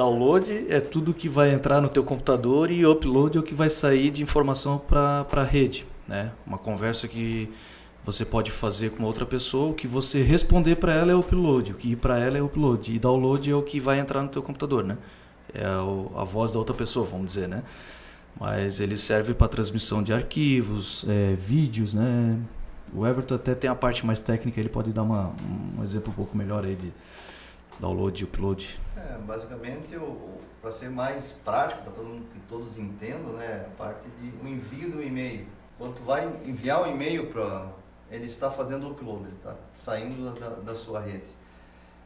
Download é tudo que vai entrar no teu computador e upload é o que vai sair de informação para a rede, né? Uma conversa que você pode fazer com outra pessoa, o que você responder para ela é upload, o que ir para ela é upload e download é o que vai entrar no teu computador, né? É a voz da outra pessoa, vamos dizer, né? Mas ele serve para transmissão de arquivos, é, vídeos, né? O Everton até tem a parte mais técnica, ele pode dar uma, um exemplo um pouco melhor aí de download e upload. É, basicamente, para ser mais prático, para todo que todos entendam, né, a parte de o envio do e-mail. Quando tu vai enviar um e-mail para ele está fazendo o upload, ele está saindo da, da sua rede.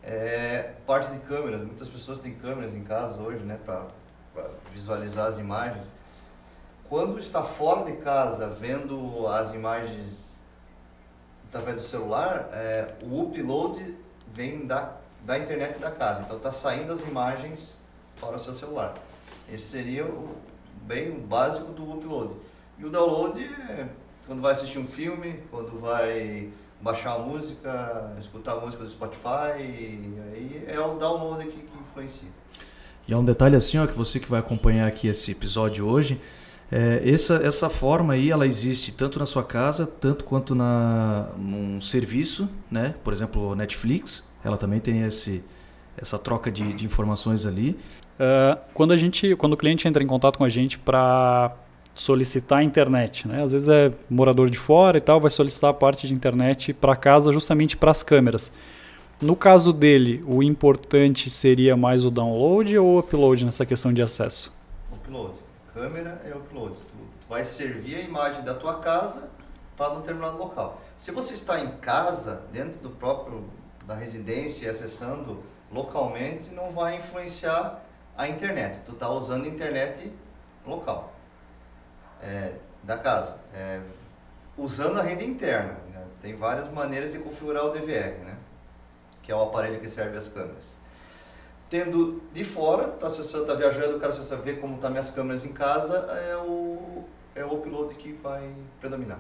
É, parte de câmeras, muitas pessoas têm câmeras em casa hoje, né, para visualizar as imagens. Quando está fora de casa vendo as imagens através do celular, é, o upload vem da da internet da casa. Então está saindo as imagens para o seu celular. Esse seria o, bem o básico do upload. E o download é quando vai assistir um filme, quando vai baixar a música, escutar a música do Spotify, aí é o download que, que influencia. E é um detalhe assim, ó, que você que vai acompanhar aqui esse episódio hoje, é, essa, essa forma aí, ela existe tanto na sua casa, tanto quanto na, num serviço, né? Por exemplo, Netflix, ela também tem esse, essa troca de, de informações ali. Uh, quando a gente, quando o cliente entra em contato com a gente para solicitar a internet, né? Às vezes é morador de fora e tal, vai solicitar a parte de internet para casa justamente para as câmeras. No caso dele, o importante seria mais o download ou o upload nessa questão de acesso? Upload. Câmera é upload. Tu, tu vai servir a imagem da tua casa para um determinado local. Se você está em casa, dentro do próprio da residência acessando localmente não vai influenciar a internet. Tu está usando a internet local é, da casa, é, usando a rede interna. Né? Tem várias maneiras de configurar o DVR, né? que é o aparelho que serve as câmeras. Tendo de fora, tá, tá viajando, o cara ver como tá minhas câmeras em casa, é o, é o upload que vai predominar.